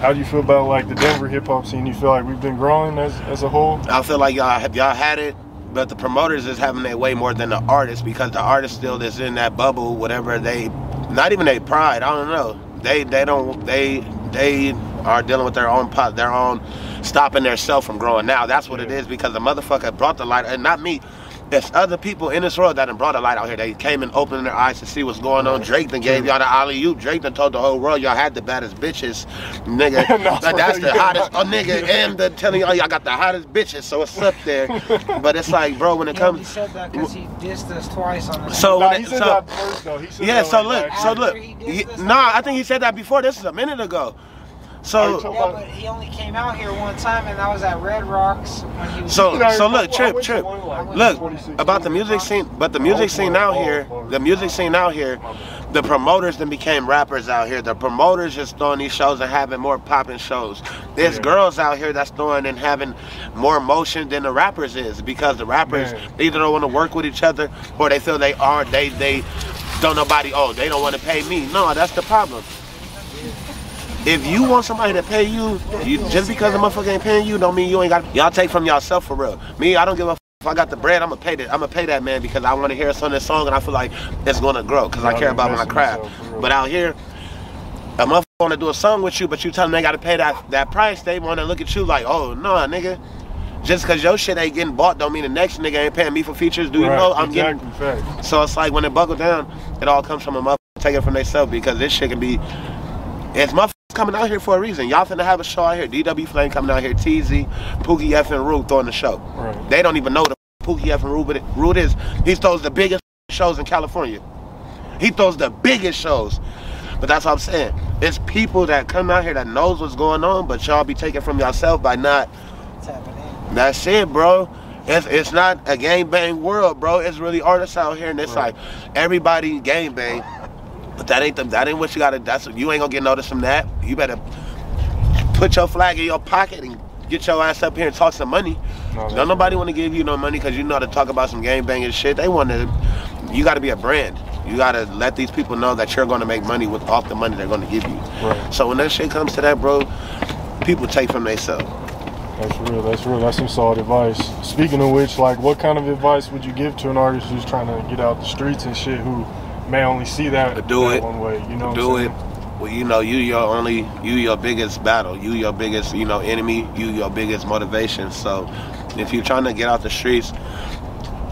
How do you feel about like the Denver hip hop scene? You feel like we've been growing as as a whole? I feel like y'all have y'all had it, but the promoters is having their way more than the artists because the artist still is in that bubble, whatever they, not even their pride. I don't know. They they don't they they are dealing with their own pot, their own stopping their self from growing. Now that's what it Yeah. is because the motherfucker brought the light, and not me. It's other people in this world that done brought the light out here. They came and opened their eyes to see what's going on. Drake then gave y'all the alley oop. Drake then told the whole world y'all had the baddest bitches, nigga. No, Like, that's the hottest, oh nigga, and the telling y'all y'all got the hottest bitches. So it's up there. But it's like, bro, when it He only comes, said that because he dissed us twice on the So- Nah, when he it- said so- that first though. He said yeah. that, So look, so look. After he did He- this, Nah, I think he said that before. This is a minute ago. Are So Yeah, but he only came out here one time, and that was at Red Rocks when he was. So- You know, so look, Trip, Trip. Look, about the music scene, but the music scene out here, the music scene out here, the promoters then became rappers out here. The promoters just throwing these shows and having more popping shows. There's Yeah. girls out here that's throwing and having more motion than the rappers is because the rappers Man. either don't want to work with each other or they feel they are they they don't nobody oh they don't want to pay me. No, that's the problem. If you want somebody to pay you, you just because the motherfucker ain't paying you, don't mean you ain't got. Y'all take from yourself for real. Me, I don't give a. F- if I got the bread, I'm gonna pay that. I'm gonna pay that man because I want to hear us on this song and I feel like it's gonna grow because I care about my craft. yourself, for real. But out here, a motherfucker want to do a song with you, but you tell them they got to pay that that price. They want to look at you like, oh no, nigga. Just because your shit ain't getting bought, don't mean the next nigga ain't paying me for features. Do you Right, know I'm getting? exactly, facts. So it's like when it buckle down, it all comes from a motherfucker taking it from themselves because this shit can be. It's motherfuckers coming out here for a reason. Y'all finna have a show out here. DW Flame coming out here. TZ, Pookie F and Rue throwing the show. Right. They don't even know the Pookie F and Rue, but it, Rue is. He throws the biggest shows in California. He throws the biggest shows. But that's what I'm saying. It's people that come out here that knows what's going on, but y'all be taking from yourself by not tapping in. that's it, bro. It's it's not a gang bang world, bro. It's really artists out here, and it's Right. like everybody gang bang. But that ain't the that ain't what you gotta. That's you ain't gonna get noticed from that. You better put your flag in your pocket and get your ass up here and talk some money. No, Don't nobody want to give you no money because you know to talk about some gang banging shit. They want to. You got to be a brand. You got to let these people know that you're going to make money with off the money they're going to give you. Right. So when that shit comes to that, bro, people take from themselves. That's real. That's real. That's some solid advice. Speaking of which, like, what kind of advice would you give to an artist who's trying to get out the streets and shit, who may only see that, Do that it. one way? You know, what do it. Well, you know, you your only, you your biggest battle. You your biggest, you know, enemy. You your biggest motivation. So, if you're trying to get out the streets,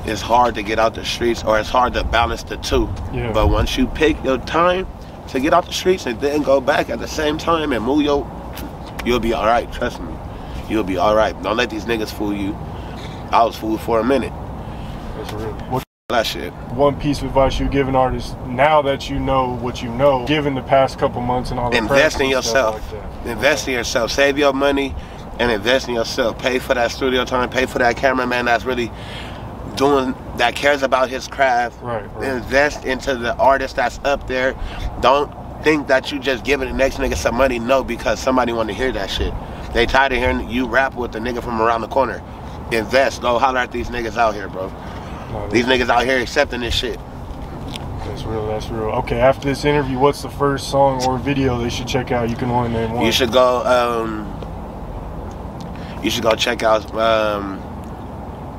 it's hard to get out the streets, or it's hard to balance the two. Yeah. But once you pick your time to get out the streets and then go back at the same time and move your, you'll be all right. Trust me, you'll be all right. Don't let these niggas fool you. I was fooled for a minute. That's real. What That shit. one piece of advice you give an artist now that you know what you know, given the past couple months and all the invest in yourself. like invest in yourself. Save your money and invest in yourself. Pay for that studio time. Pay for that cameraman that's really doing that cares about his craft. Right, right. Invest into the artist that's up there. Don't think that you just giving the next nigga some money. No, because somebody want to hear that shit. They tired of hearing you rap with the nigga from around the corner. Invest. Go holler at these niggas out here, bro. No, These niggas out here accepting this shit. That's real. That's real. Okay, after this interview, what's the first song or video they should check out? You can only name one. You should go. Um, you should go check out. Um,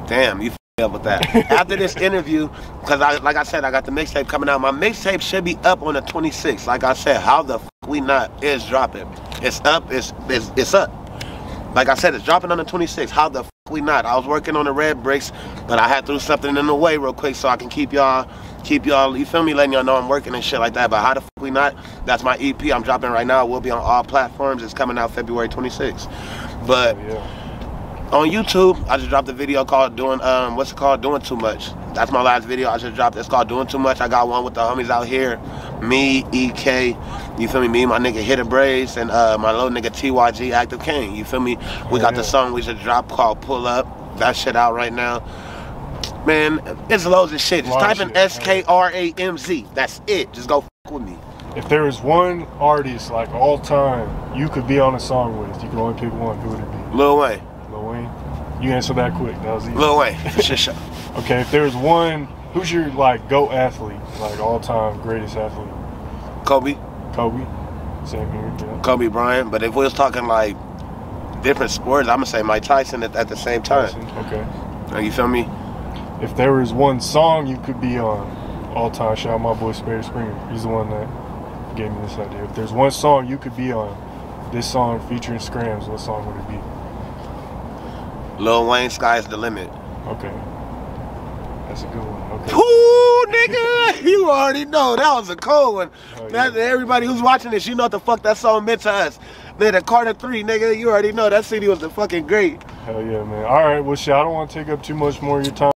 damn, you f- up with that. After this interview, because I, like I said, I got the mixtape coming out. My mixtape should be up on the 26th. Like I said, how the f- we not is dropping? It's up. It's it's it's up. Like I said, it's dropping on the 26th. How the f- we not? I was working on the red bricks, but I had to do something in the way real quick so I can keep y'all, keep y'all, you feel me, letting y'all know I'm working and shit like that. But how the f- we not? That's my EP. I'm dropping right now. Will be on all platforms. It's coming out February 26th. But oh, yeah. On YouTube, I just dropped a video called doing um what's it called? Doing too much. That's my last video I just dropped. It's called Doing Too Much. I got one with the homies out here. Me, EK, you feel me? Me, my nigga Hit a Braids, and uh, my little nigga TYG Active King. You feel me? We got the song we just dropped called Pull Up. That shit out right now. Man, it's loads of shit. Just type in. S K R A M Z. That's it. Just go with me. If there was one artist like all time you could be on a song with, you could only pick one. Who would it be? Lil Wayne. You answer that quick. That was easy. Lil Wayne. For shit show. Okay, if there's one, who's your like go athlete, like all time greatest athlete? Kobe. Kobe. Same here. Yeah. Kobe Bryant. But if we was talking like different sports, I'm gonna say Mike Tyson at, at the same time. Tyson, Okay. Uh, You feel me? If there was one song you could be on all time, shout out my boy Sperry Springer. He's the one that gave me this idea. If there's one song you could be on, this song featuring Skramz, what song would it be? Lil Wayne, sky's the limit. Okay. That's a good one. Okay. Ooh, nigga, you already know that was a cold one. Oh, That- everybody who's watching this, you know what the fuck that song meant to us. Man, the Carter Three, nigga, you already know that city was the fucking great. Hell yeah, man. All right. Well, shit, I don't want to take up too much more of your time.